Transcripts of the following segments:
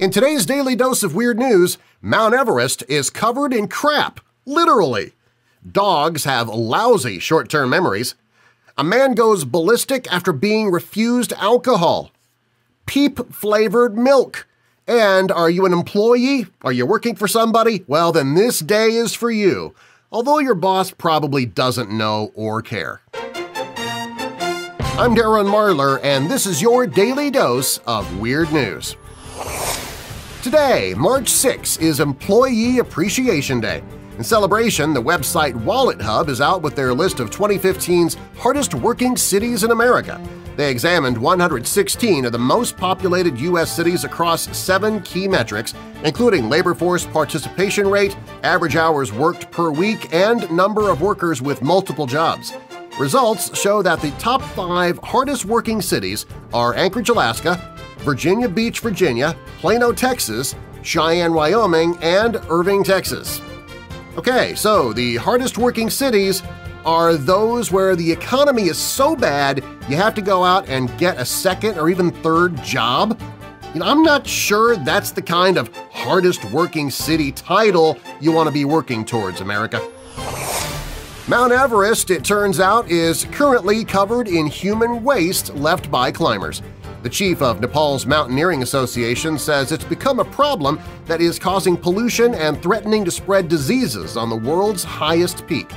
In today's Daily Dose of Weird News, Mount Everest is covered in crap, literally. Dogs have lousy short-term memories. A man goes ballistic after being refused alcohol. Peep-flavored milk. And are you an employee? Are you working for somebody? Well, then this day is for you, although your boss probably doesn't know or care. I'm Darren Marlar, and this is your Daily Dose of Weird News. Today, March 6, is Employee Appreciation Day. In celebration, the website WalletHub is out with their list of 2015's hardest working cities in America. They examined 116 of the most populated U.S. cities across seven key metrics, including labor force participation rate, average hours worked per week, and number of workers with multiple jobs. Results show that the top five hardest working cities are Anchorage, Alaska, Virginia Beach, Virginia, Plano, Texas, Cheyenne, Wyoming, and Irving, Texas. Okay, so the hardest working cities are those where the economy is so bad you have to go out and get a second or even third job? You know, I'm not sure that's the kind of hardest working city title you want to be working towards, America. Mount Everest, it turns out, is currently covered in human waste left by climbers. The chief of Nepal's Mountaineering Association says it's become a problem that is causing pollution and threatening to spread diseases on the world's highest peak.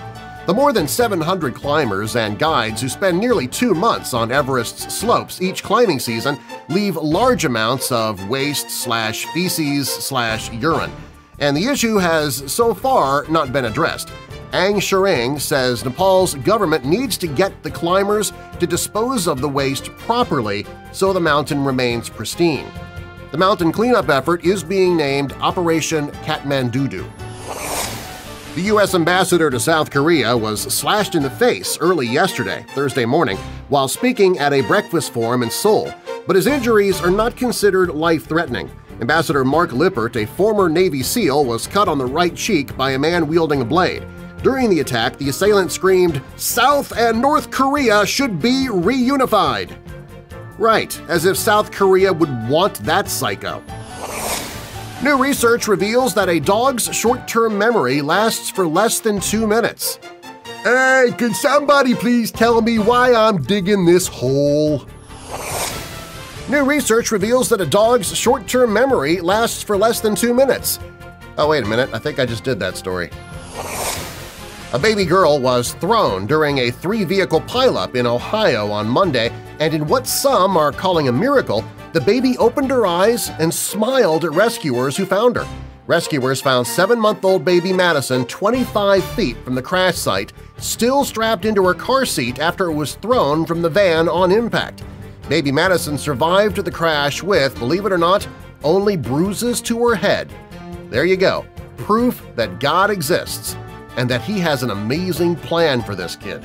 The more than 700 climbers and guides who spend nearly two months on Everest's slopes each climbing season leave large amounts of waste slash feces slash urine, and the issue has so far not been addressed. Ang Tshering says Nepal's government needs to get the climbers to dispose of the waste properly so the mountain remains pristine. The mountain cleanup effort is being named Operation Kathmandudu. The U.S. ambassador to South Korea was slashed in the face early yesterday, Thursday morning, while speaking at a breakfast forum in Seoul, but his injuries are not considered life-threatening. Ambassador Mark Lippert, a former Navy SEAL, was cut on the right cheek by a man wielding a blade. During the attack, the assailant screamed, South and North Korea should be reunified! Right, as if South Korea would want that psycho. New research reveals that a dog's short-term memory lasts for less than two minutes. Hey, can somebody please tell me why I'm digging this hole? New research reveals that a dog's short-term memory lasts for less than two minutes. Oh, wait a minute, I think I just did that story. A baby girl was thrown during a three-vehicle pileup in Ohio on Monday, and in what some are calling a miracle, the baby opened her eyes and smiled at rescuers who found her. Rescuers found seven-month-old baby Madison 25 feet from the crash site, still strapped into her car seat after it was thrown from the van on impact. Baby Madison survived the crash with, believe it or not, only bruises to her head. There you go, proof that God exists and that he has an amazing plan for this kid.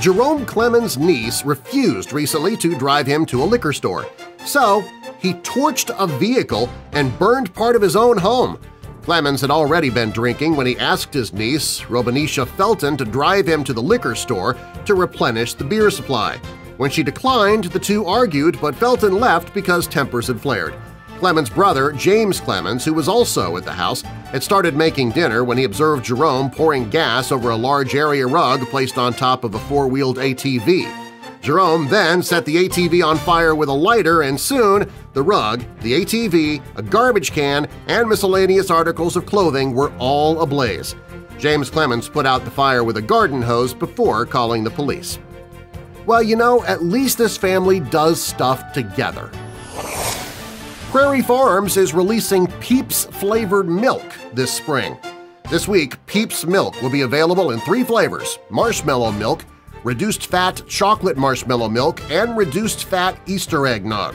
Jerome Clemens' niece refused recently to drive him to a liquor store, so he torched a vehicle and burned part of his own home. Clemens had already been drinking when he asked his niece, Robanisha Felton, to drive him to the liquor store to replenish the beer supply. When she declined, the two argued, but Felton left because tempers had flared. Clemens' brother, James Clemens, who was also at the house, had started making dinner when he observed Jerome pouring gas over a large area rug placed on top of a four-wheeled ATV. Jerome then set the ATV on fire with a lighter and soon the rug, the ATV, a garbage can, and miscellaneous articles of clothing were all ablaze. James Clemens put out the fire with a garden hose before calling the police. Well, you know, at least this family does stuff together. Prairie Farms is releasing Peeps-flavored milk this spring. This week, Peeps milk will be available in three flavors – marshmallow milk, reduced-fat chocolate marshmallow milk, and reduced-fat Easter eggnog.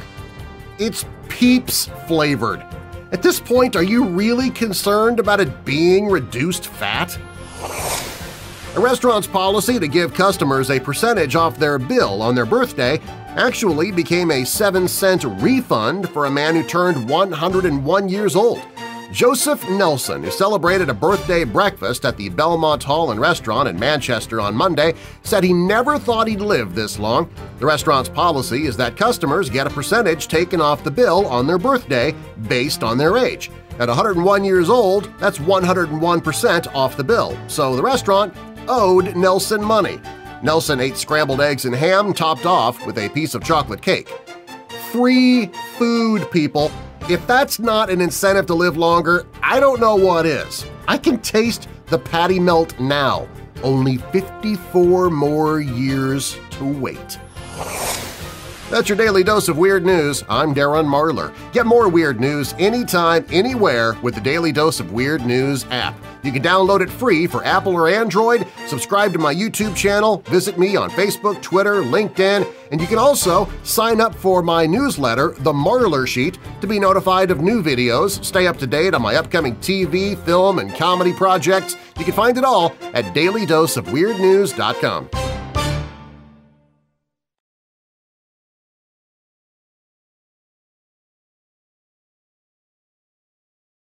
It's Peeps-flavored. At this point, are you really concerned about it being reduced fat? A restaurant's policy to give customers a percentage off their bill on their birthday actually became a 7-cent refund for a man who turned 101 years old. Joseph Nelson, who celebrated a birthday breakfast at the Belmont Hall and Restaurant in Manchester on Monday, said he never thought he'd live this long. The restaurant's policy is that customers get a percentage taken off the bill on their birthday based on their age. At 101 years old, that's 101% off the bill, so the restaurant owed Nelson money. Nelson ate scrambled eggs and ham topped off with a piece of chocolate cake. Free food, people! If that's not an incentive to live longer, I don't know what is. I can taste the patty melt now. Only 54 more years to wait. That's your daily dose of weird news. I'm Darren Marlar. Get more weird news anytime, anywhere with the Daily Dose of Weird News app. You can download it free for Apple or Android, subscribe to my YouTube channel, visit me on Facebook, Twitter, LinkedIn, and you can also sign up for my newsletter, The Marlar Sheet, to be notified of new videos, stay up to date on my upcoming TV, film, and comedy projects. You can find it all at dailydoseofweirdnews.com.